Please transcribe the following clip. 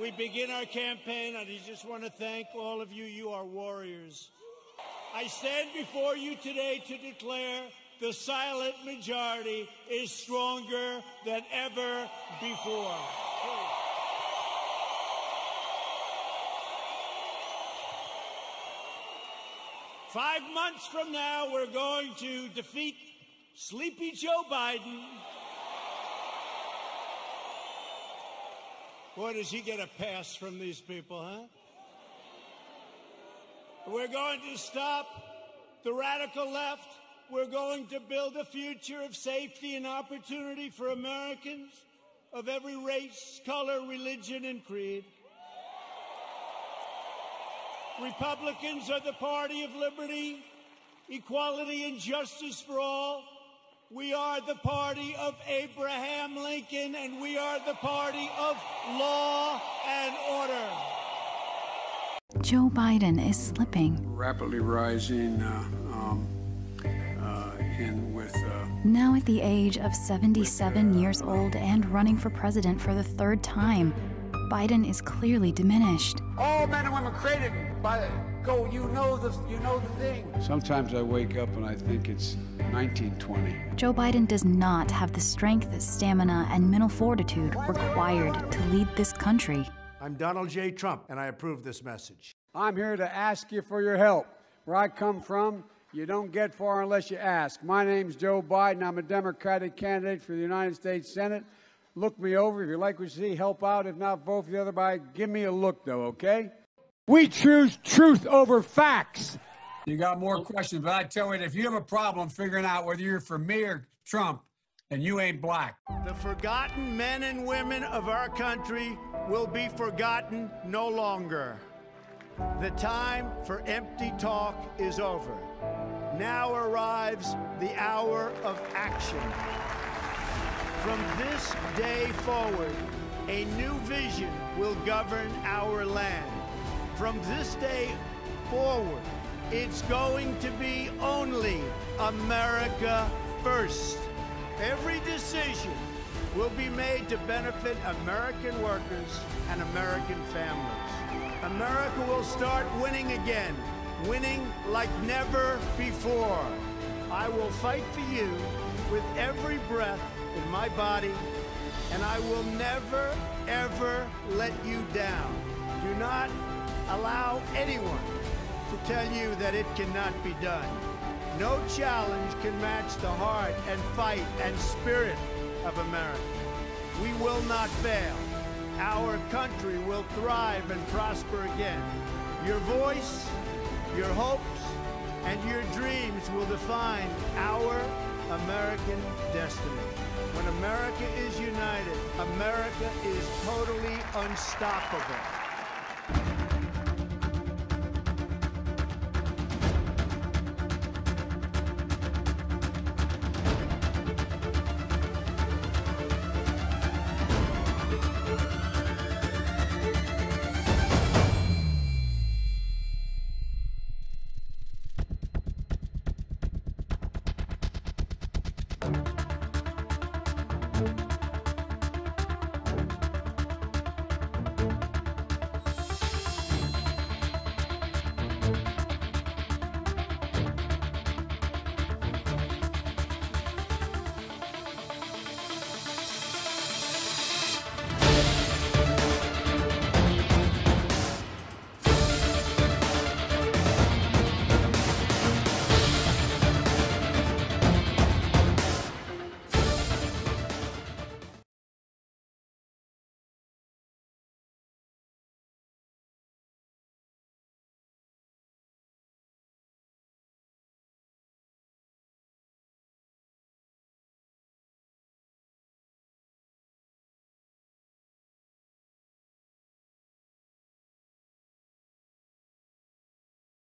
we begin our campaign, and I just want to thank all of you. You are warriors. I stand before you today to declare the silent majority is stronger than ever before. Five months from now, we're going to defeat sleepy Joe Biden. Boy, does he get a pass from these people, huh? We're going to stop the radical left. We're going to build a future of safety and opportunity for Americans of every race, color, religion, and creed. Republicans are the party of liberty, equality, and justice for all. We are the party of Abraham Lincoln, and we are the party of law and order. Joe Biden is slipping. Rapidly rising uh, um, uh, in with. Uh, now at the age of 77 uh, years old and running for president for the third time, Biden is clearly diminished. All men and women created by go. You know the you know the thing. Sometimes I wake up and I think it's 1920. Joe Biden does not have the strength, stamina, and mental fortitude required to lead this country. I'm Donald J. Trump, and I approve this message. I'm here to ask you for your help. Where I come from, you don't get far unless you ask. My name's Joe Biden. I'm a Democratic candidate for the United States Senate. Look me over. If you like what you see, help out. If not, vote for the other guy. Give me a look, though, okay? We choose truth over facts. You got more questions, but I tell you, if you have a problem figuring out whether you're for me or Trump, then you ain't black. The forgotten men and women of our country will be forgotten no longer. The time for empty talk is over. Now arrives the hour of action. From this day forward, a new vision will govern our land. From this day forward, it's going to be only America first. Every decision will be made to benefit American workers and American families. America will start winning again, winning like never before. I will fight for you with every breath in my body, and I will never, ever let you down. Do not allow anyone to tell you that it cannot be done. No challenge can match the heart and fight and spirit of America. We will not fail. Our country will thrive and prosper again. Your voice, your hopes, and your dreams will define our American destiny. When America is united, America is totally unstoppable.